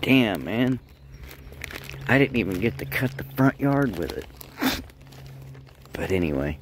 Damn, man. I didn't even get to cut the front yard with it. But anyway.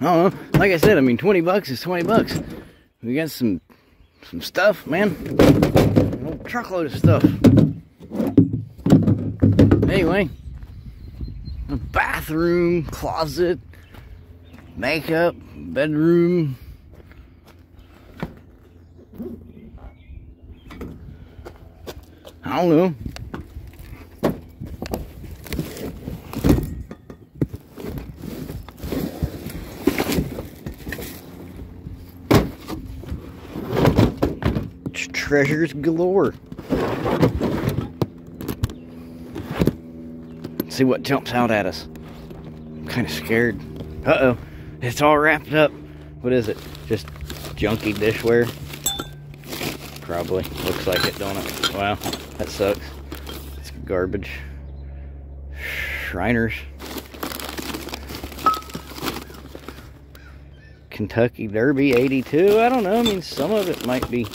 I don't know. Like I said, I mean, 20 bucks is 20 bucks. We got some some stuff, man. A truckload of stuff. Anyway, a bathroom, closet, makeup, bedroom. I don't know. Treasures galore. Let's see what jumps out at us. I'm kind of scared. Uh-oh. It's all wrapped up. What is it? Just junky dishware? Probably. Looks like it, don't it? Wow. That sucks. It's garbage. Shriners. Kentucky Derby 82. I don't know. I mean, some of it might be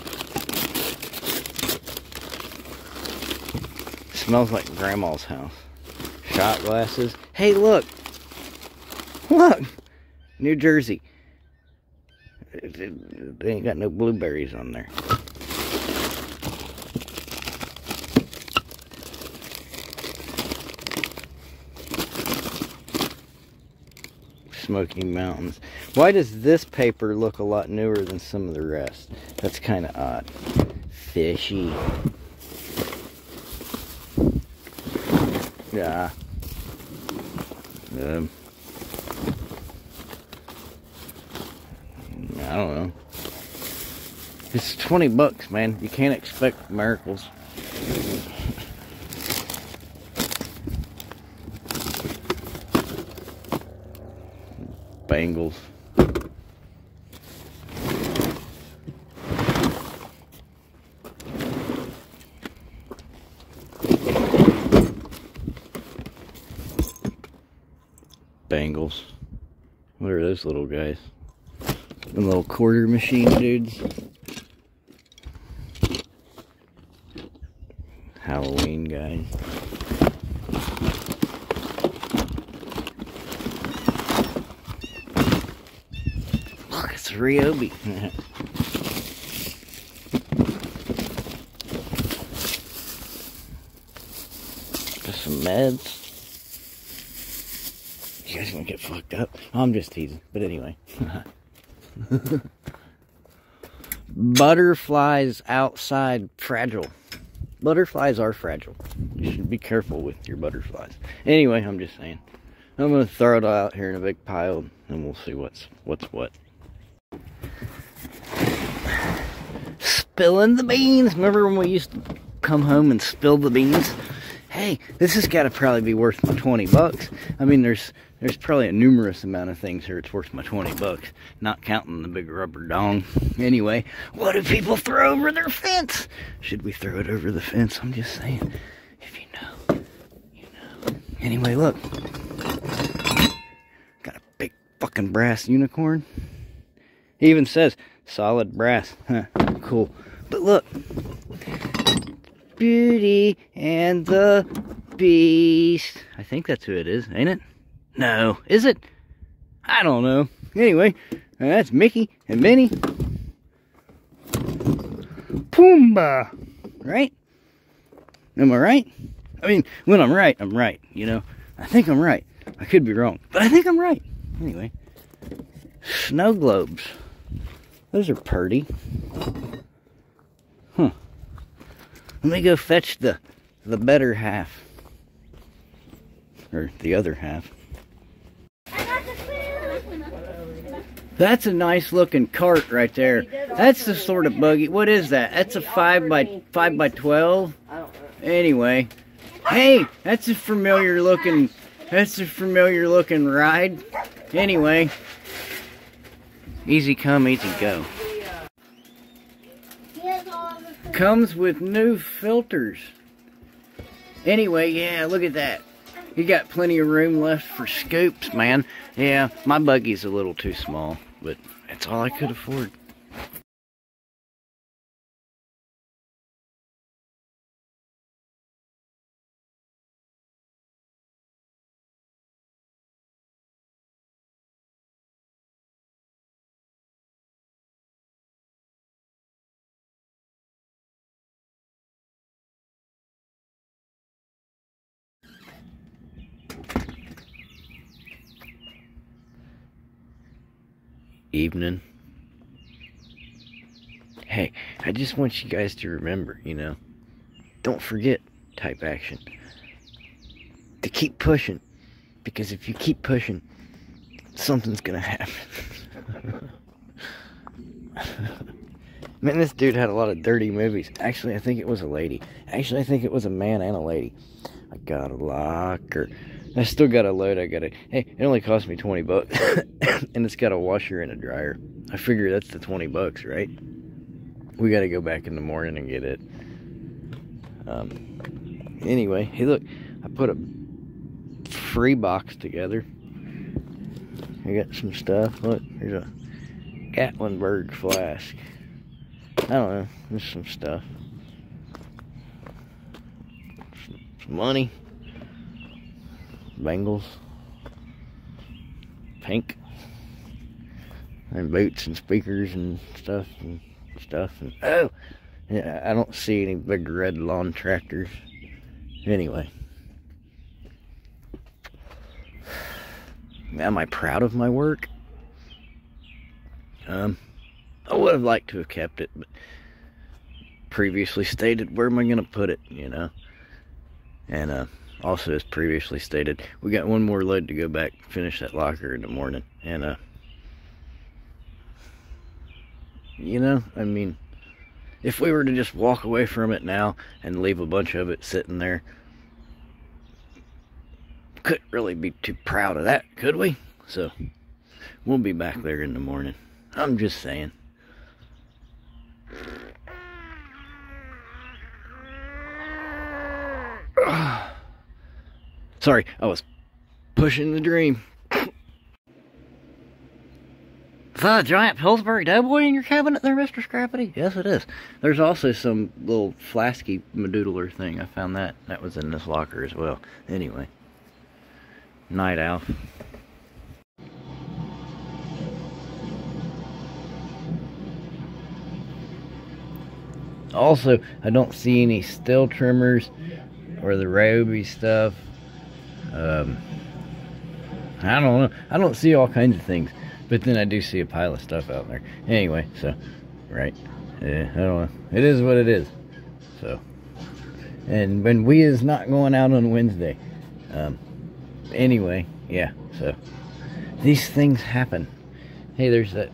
Smells like grandma's house. Shot glasses. Hey, look. Look. New Jersey. They ain't got no blueberries on there. Smoky Mountains. Why does this paper look a lot newer than some of the rest? That's kind of odd. Fishy. Yeah. Um, I don't know. It's 20 bucks, man. You can't expect miracles. Bangles. Bangles. What are those little guys? The little quarter machine dudes. Halloween guys. Look, it's Ryobi. Just some meds. You guys gonna get fucked up? I'm just teasing. But anyway. Butterflies outside fragile. Butterflies are fragile. You should be careful with your butterflies. Anyway, I'm just saying. I'm gonna throw it out here in a big pile and we'll see what's what's what. Spilling the beans. Remember when we used to come home and spill the beans? Hey, this has got to probably be worth my 20 bucks. I mean, there's there's probably a numerous amount of things here it's worth my 20 bucks, not counting the big rubber dong. Anyway, what do people throw over their fence? Should we throw it over the fence? I'm just saying. If you know, you know. Anyway, look. Got a big fucking brass unicorn. He even says solid brass. Huh, cool. But look. Beauty and the Beast. I think that's who it is, ain't it? No, is it? I don't know. Anyway, uh, that's Mickey and Minnie. Pumbaa, right? Am I right? I mean, when I'm right, I'm right, you know? I think I'm right. I could be wrong, but I think I'm right. Anyway, snow globes. Those are pretty. Huh. Let me go fetch the the better half. Or the other half. That's a nice looking cart right there. That's the sort of buggy. What is that? That's a five by five by twelve. Anyway, hey, that's a familiar looking. That's a familiar looking ride. Anyway, easy come, easy go. Comes with new filters. Anyway, yeah, look at that. You got plenty of room left for scoops, man. Yeah, my buggy's a little too small, but that's all I could afford. Evening. Hey, I just want you guys to remember, you know, don't forget type action. To keep pushing. Because if you keep pushing, something's gonna happen. Man, this dude had a lot of dirty movies. Actually, I think it was a lady. Actually, I think it was a man and a lady. I got a locker. I still got a load. I gotta. Hey, it only cost me 20 bucks. and it's got a washer and a dryer. I figure that's the 20 bucks, right? We gotta go back in the morning and get it. Um, anyway, hey, look. I put a free box together. I got some stuff. Look, there's a Gatlinburg flask. I don't know. There's some stuff. Some, some money bangles, pink, and boots and speakers and stuff and stuff. And oh, yeah, I don't see any big red lawn tractors. Anyway, am I proud of my work? Um, I would have liked to have kept it, but previously stated, where am I going to put it? You know, and uh also as previously stated we got one more load to go back finish that locker in the morning and uh You know, I mean, if we were to just walk away from it now and leave a bunch of it sitting there, couldn't really be too proud of that, could we? So, we'll be back there in the morning. I'm just saying. Sorry, I was pushing the dream. Is that a giant Pillsbury Doughboy in your cabinet there, Mr. Scrappity? Yes, it is. There's also some little flasky Medoodler thing. I found that. That was in this locker as well. Anyway. Night owl. Also, I don't see any Stihl trimmers or the Ryobi stuff. Um, I don't know. I don't see all kinds of things. But then I do see a pile of stuff out there. Anyway, so, right. Yeah, I don't know. It is what it is. So, and when we is not going out on Wednesday. Um, anyway, yeah, so, these things happen. Hey, there's that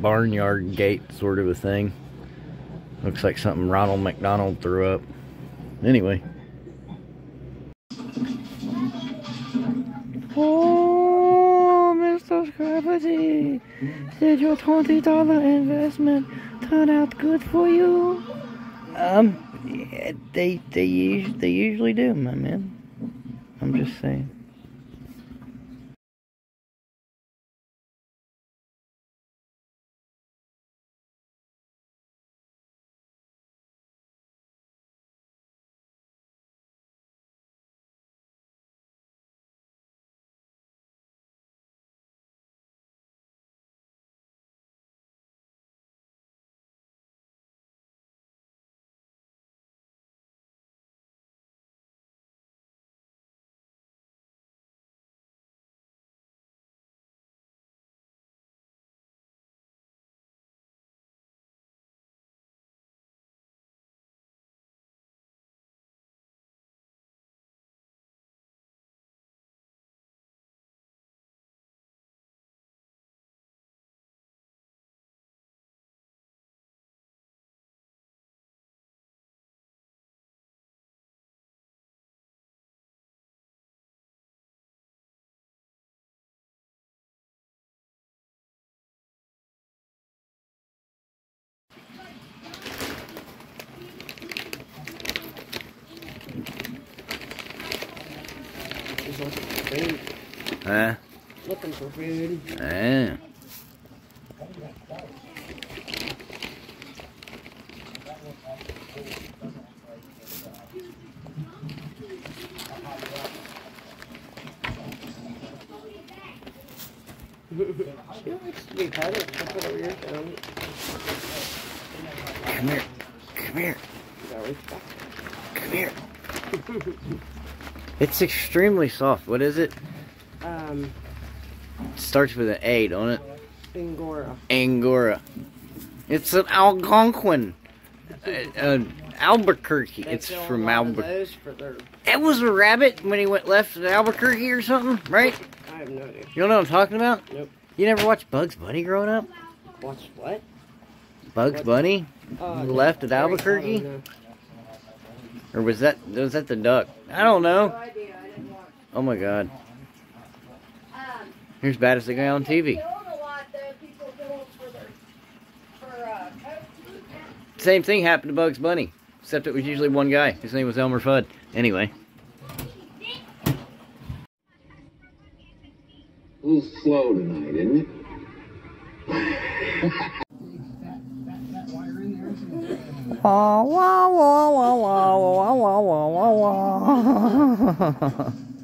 barnyard gate sort of a thing. Looks like something Ronald McDonald threw up. Anyway. Did your $20 investment turn out good for you? Um, yeah, they, they, they usually do, my man. I'm just saying. Huh? Looking for food. Yeah. She likes to be petted. That's what over here found. Come here. Come here. Gotta reach back. Come here. It's extremely soft. What is it? It starts with an A, don't it? Angora. Angora. It's an Algonquin. Uh, uh, Albuquerque. They It's from lot Albuquerque. those their. That was a rabbit when he went left to Albuquerque or something, right? I have no idea. You don't know what I'm talking about? Nope. You never watched Bugs Bunny growing up? Watch what? Bugs What? Bunny? Uh, Left at Albuquerque? don't. Or was that was that the duck? I don't know. Oh my god. Here's bad as the guy on TV. Same thing happened to Bugs Bunny, except it was usually one guy. His name was Elmer Fudd. Anyway, A little slow tonight, isn't it? Wah, wah, wah, wah, wah, wah, wah, wah, wah, wah.